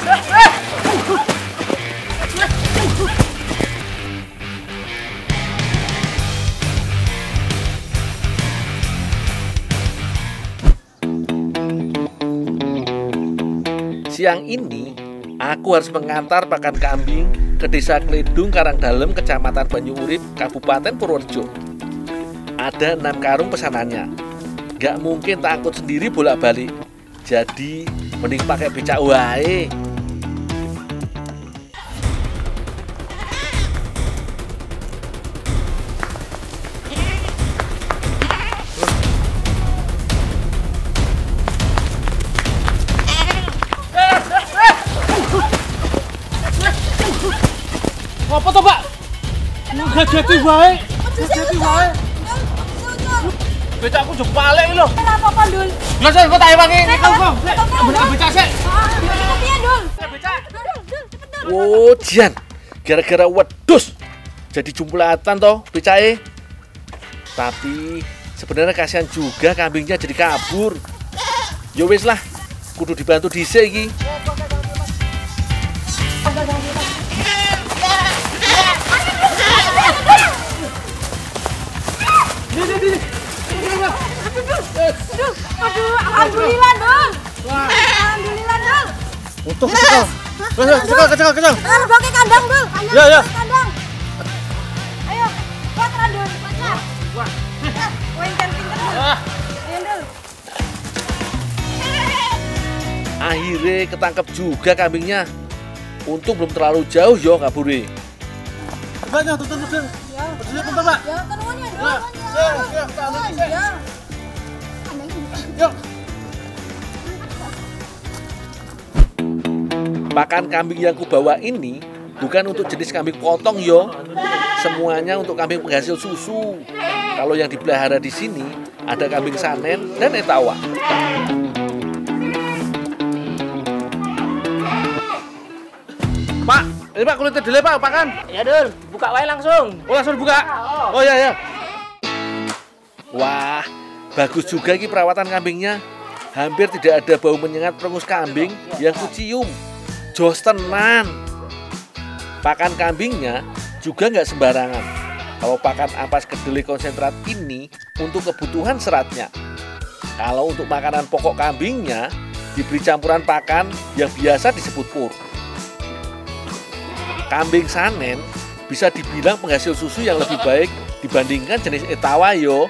Siang ini, aku harus mengantar pakan kambing ke desa Kledung Karangdalem, Kecamatan Banyuurip, Kabupaten Purworejo. Ada enam karung pesanannya. Gak mungkin tak angkut sendiri bolak-balik. Jadi, mending pakai becak wae. Apa tuh, Pak? Enggak jadi wae. Jadi wae. Becakku jepale iki lho. Kenapa apa, Dul? Lah saya kok tak ewangi niku kok. Bener Dul? becak sik. Iya, Dul. Becak. Dul, Dul, cepet, Dul. Oh, Jian. Gara-gara wedus. Jadi jumlatan toh becake. Tapi sebenarnya kasihan juga kambingnya jadi kabur. Yo wis lah, kudu dibantu dhisik iki. Untung kecil. Kecil, kecil, kecil, kecil. Ayo, bawa ke kandang, Dul. Ayo, Ya, ya. kandang. Ayo, kuat. Kuat, Ran. Ya, poin pinter, Dul. Ah. Ayo, Dul. Akhirnya ketangkep juga kambingnya. Untung belum terlalu jauh yo kabure. Banyak tuh tuh tuh. Ya, Pak. ya, kan nuwun ya, Dul. Ya, ya, ya, Oh, ya. Yuk. Pakan kambing yang kubawa ini bukan untuk jenis kambing potong yo. Semuanya untuk kambing penghasil susu. Kalau yang dipelihara di sini ada kambing sanen dan etawa. Pak, ini Pak kulit kedelai Pak, Pak kan? Ya Dul, buka wae langsung. Oh langsung buka. Oh ya ya. Wah, bagus juga ini perawatan kambingnya. Hampir tidak ada bau menyengat perengus kambing yang kucium. Jos tenan. Pakan kambingnya juga nggak sembarangan. Kalau pakan ampas kedelai konsentrat ini untuk kebutuhan seratnya. Kalau untuk makanan pokok kambingnya diberi campuran pakan yang biasa disebut pur. Kambing sanen bisa dibilang penghasil susu yang lebih baik dibandingkan jenis etawa yo.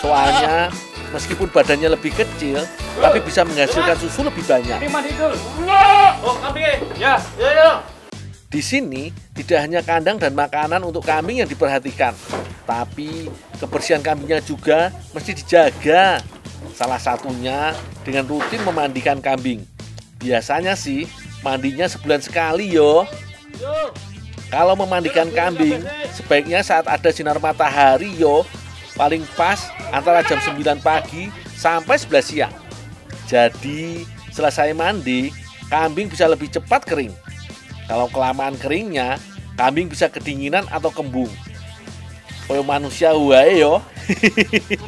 Soalnya meskipun badannya lebih kecil, tapi bisa menghasilkan susu lebih banyak. Di sini tidak hanya kandang dan makanan untuk kambing yang diperhatikan, tapi kebersihan kambingnya juga mesti dijaga. Salah satunya dengan rutin memandikan kambing. Biasanya sih mandinya sebulan sekali yo. Kalau memandikan kambing, sebaiknya saat ada sinar matahari yo, paling pas antara jam 9 pagi sampai 11 siang. Jadi, selesai mandi, kambing bisa lebih cepat kering. Kalau kelamaan keringnya, kambing bisa kedinginan atau kembung. Koyo manusia wae yo.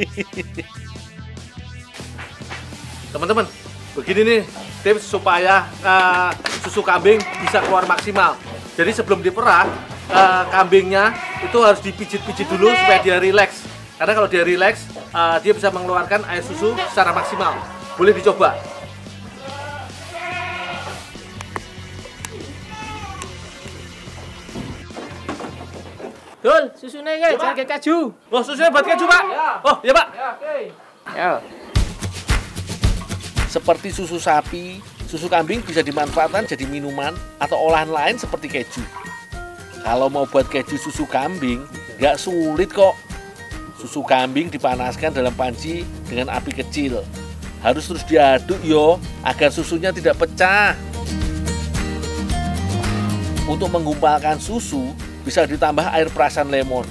Teman-teman, begini nih tips supaya eh, susu kambing bisa keluar maksimal. Jadi sebelum diperah, eh, kambingnya itu harus dipijit-pijit dulu supaya dia rileks. Karena kalau dia rileks, eh, dia bisa mengeluarkan air susu secara maksimal. Boleh dicoba. Dul, susunya ya, jangan kayak kaju. Oh, susunya buat keju, Pak? Oh, ya, Pak. Ya. Seperti susu sapi, susu kambing bisa dimanfaatkan jadi minuman atau olahan lain seperti keju. Kalau mau buat keju susu kambing, nggak sulit kok. Susu kambing dipanaskan dalam panci dengan api kecil. Harus terus diaduk yo, agar susunya tidak pecah. Untuk menggumpalkan susu, bisa ditambah air perasan lemon.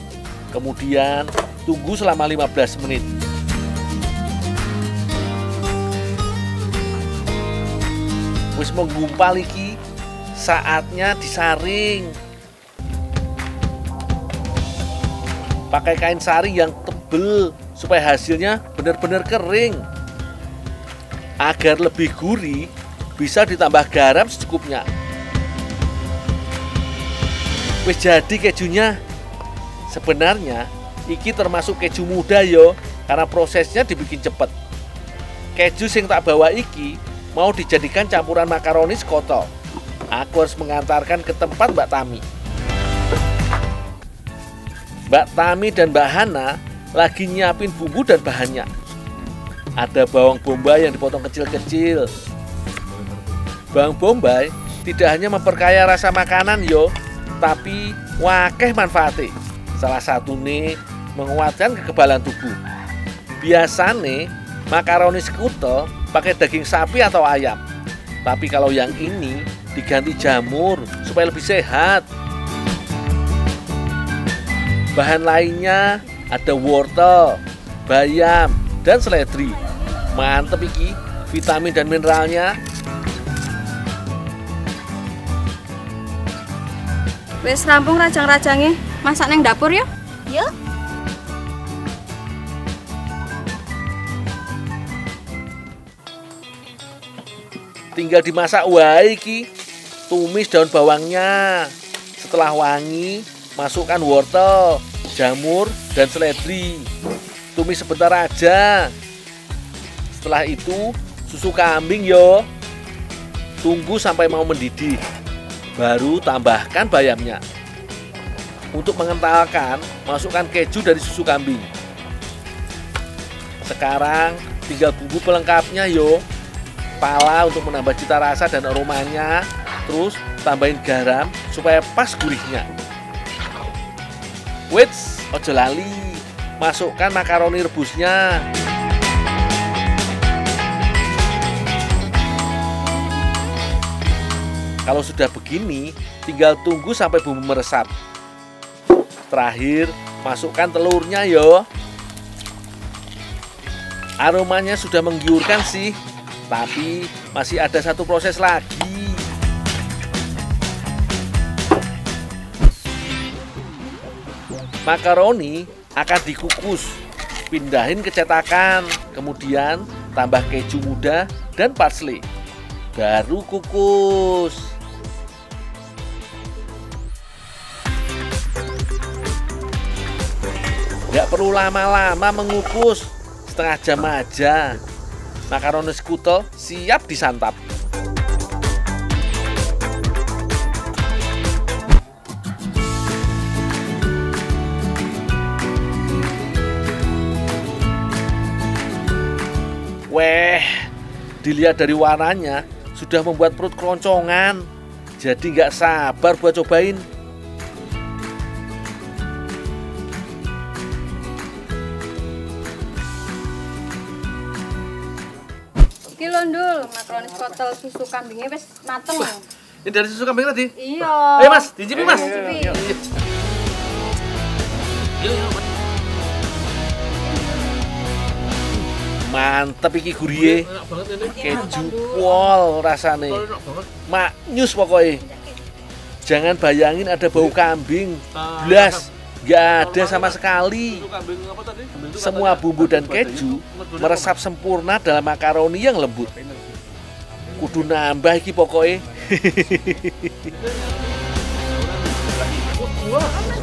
Kemudian tunggu selama 15 menit. Wis menggumpal iki, saatnya disaring. Pakai kain sari yang tebel supaya hasilnya benar-benar kering. Agar lebih gurih, bisa ditambah garam secukupnya. Wis jadi kejunya. Sebenarnya iki termasuk keju muda yo karena prosesnya dibikin cepet. Keju sing tak bawa iki mau dijadikan campuran makaroni skoto. Aku harus mengantarkan ke tempat Mbak Tami. Mbak Tami dan Mbak Hana lagi nyiapin bumbu dan bahannya. Ada bawang bombay yang dipotong kecil-kecil. Bawang bombay tidak hanya memperkaya rasa makanan yo, tapi wakeh manfaatnya. Salah satu nih menguatkan kekebalan tubuh. Biasanya makaroni skutel pakai daging sapi atau ayam. Tapi kalau yang ini diganti jamur supaya lebih sehat. Bahan lainnya ada wortel, bayam, dan seledri. Mantep iki, vitamin dan mineralnya. Wis rampung rajang-rajange. Masak neng dapur ya? Yuk. Tinggal dimasak wae iki. Tumis daun bawangnya. Setelah wangi, masukkan wortel, jamur, dan seledri. Tumis sebentar aja. Setelah itu, susu kambing yo. Tunggu sampai mau mendidih. Baru tambahkan bayamnya. Untuk mengentalkan, masukkan keju dari susu kambing. Sekarang tinggal bumbu pelengkapnya yo. Pala untuk menambah cita rasa dan aromanya. Terus tambahin garam supaya pas gurihnya. Wits, ojo lali. Masukkan makaroni rebusnya. Kalau sudah begini, tinggal tunggu sampai bumbu meresap. Terakhir, masukkan telurnya yo. Aromanya sudah menggiurkan sih, tapi masih ada satu proses lagi. Makaroni akan dikukus, pindahin ke cetakan, kemudian tambah keju muda dan parsley. Baru kukus. Nggak perlu lama-lama mengukus, setengah jam aja. Makaroni skutel siap disantap. Weh, dilihat dari warnanya sudah membuat perut keloncongan. Jadi nggak sabar buat cobain. Ndul, makaroni skotel susu kambingnya wis mateng. Ini dari susu kambing tadi. Iya. Ayo mas, dicipi mas. Dicipi. Mantep iki guriye. Enak banget ini. Keju pol rasane. Banget. Maknyus pokoknya. Jangan bayangin ada bau kambing. Ah, Blas, nggak ada sama sekali. Susu kambing apa tadi? Semua bumbu dan keju meresap sempurna dalam makaroni yang lembut. Kudu nambah iki pokoknya. Wah,